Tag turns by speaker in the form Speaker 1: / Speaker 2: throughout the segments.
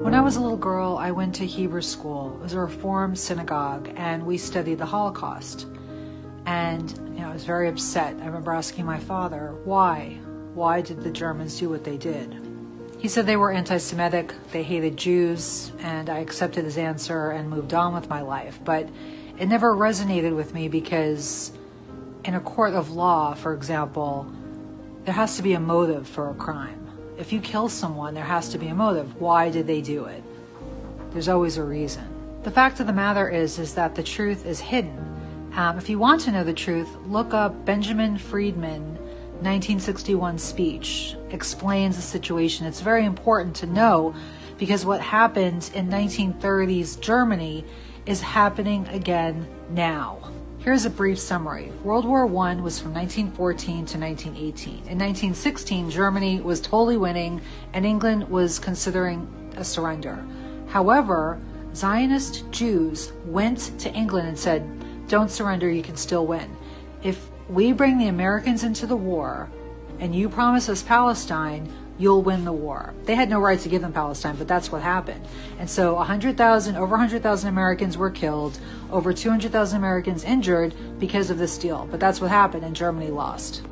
Speaker 1: When I was a little girl, I went to Hebrew school. It was a Reform synagogue, and we studied the Holocaust. And you know, I was very upset. I remember asking my father, why? Why did the Germans do what they did? He said they were anti Semitic, they hated Jews, and I accepted his answer and moved on with my life. But it never resonated with me because in a court of law, for example, there has to be a motive for a crime. If you kill someone, there has to be a motive. Why did they do it? There's always a reason. The fact of the matter is, is that the truth is hidden. Um, if you want to know the truth, look up Benjamin Freedman 1961 speech. Explains the situation. It's very important to know because what happened in 1930s Germany is happening again now. Here's a brief summary. World War I was from 1914 to 1918. In 1916, Germany was totally winning and England was considering a surrender. However, Zionist Jews went to England and said, Don't surrender, you can still win. If we bring the Americans into the war and you promise us Palestine, you'll win the war. They had no right to give them Palestine, but that's what happened. And so 100,000, over 100,000 Americans were killed, over 200,000 Americans injured because of this deal. But that's what happened, and Germany lost.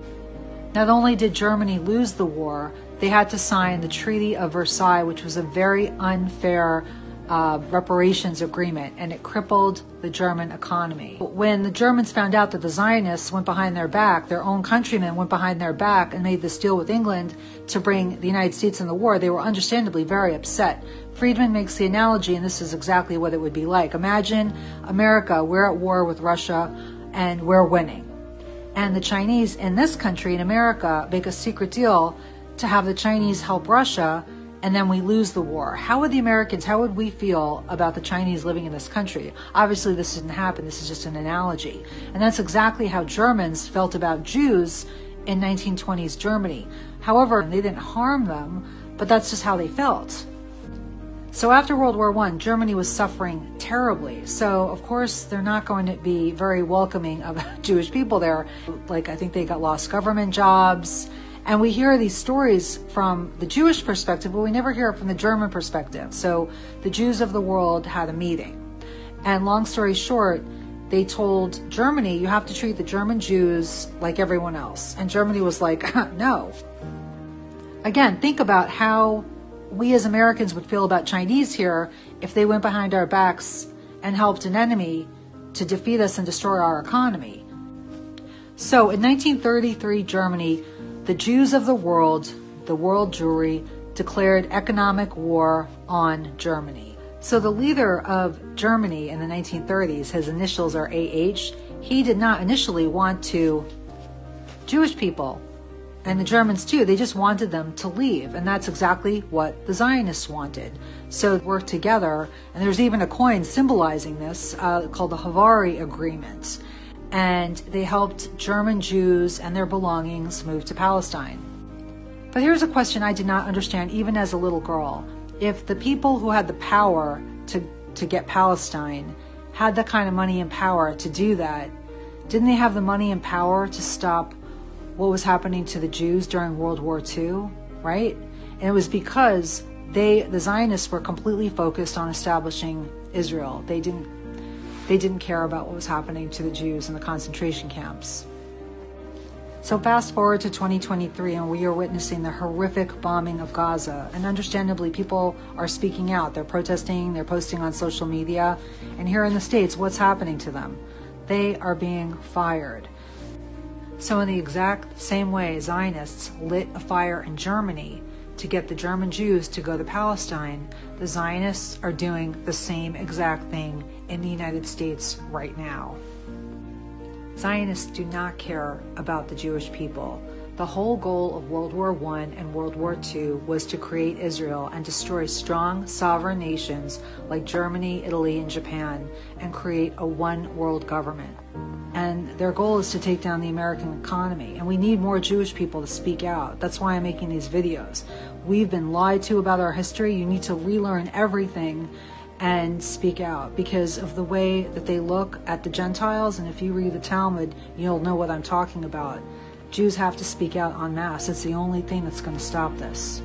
Speaker 1: Not only did Germany lose the war, they had to sign the Treaty of Versailles, which was a very unfair uh, reparations agreement, and it crippled the German economy. When the Germans found out that the Zionists went behind their back, their own countrymen went behind their back and made this deal with England to bring the United States in the war, they were understandably very upset. Freedman makes the analogy, and this is exactly what it would be like. Imagine America, we're at war with Russia, and we're winning. And the Chinese in this country, in America, make a secret deal to have the Chinese help Russia and then we lose the war. How would the Americans, how would we feel about the Chinese living in this country? Obviously, this didn't happen. This is just an analogy. And that's exactly how Germans felt about Jews in 1920s Germany. However, they didn't harm them, but that's just how they felt. So after World War I, Germany was suffering terribly. So, of course, they're not going to be very welcoming of Jewish people there. Like, I think they got lost government jobs and we hear these stories from the Jewish perspective, but we never hear it from the German perspective. So the Jews of the world had a meeting. And long story short, they told Germany, you have to treat the German Jews like everyone else. And Germany was like, no. Again, think about how we as Americans would feel about Chinese here if they went behind our backs and helped an enemy to defeat us and destroy our economy. So in 1933, Germany the Jews of the world, the world Jewry, declared economic war on Germany. So the leader of Germany in the 1930s, his initials are AH, he did not initially want to Jewish people and the Germans too, they just wanted them to leave. And that's exactly what the Zionists wanted. So work together. And there's even a coin symbolizing this uh, called the Haavara Agreement and they helped German Jews and their belongings move to Palestine. But here's a question I did not understand even as a little girl. If the people who had the power to, to get Palestine had the kind of money and power to do that, didn't they have the money and power to stop what was happening to the Jews during World War II? Right? And it was because they, the Zionists, were completely focused on establishing Israel. They didn't they didn't care about what was happening to the Jews in the concentration camps. So, fast forward to 2023, and we are witnessing the horrific bombing of Gaza. And understandably, people are speaking out. They're protesting, they're posting on social media. And here in the States, what's happening to them? They are being fired. So, in the exact same way, Zionists lit a fire in Germany to get the German Jews to go to Palestine, the Zionists are doing the same exact thing in the United States right now. Zionists do not care about the Jewish people. The whole goal of World War I and World War II was to create Israel and destroy strong sovereign nations like Germany, Italy, and Japan and create a one world government. And their goal is to take down the American economy. And we need more Jewish people to speak out. That's why I'm making these videos. We've been lied to about our history. You need to relearn everything and speak out because of the way that they look at the Gentiles. And if you read the Talmud, you'll know what I'm talking about. Jews have to speak out en masse. It's the only thing that's going to stop this.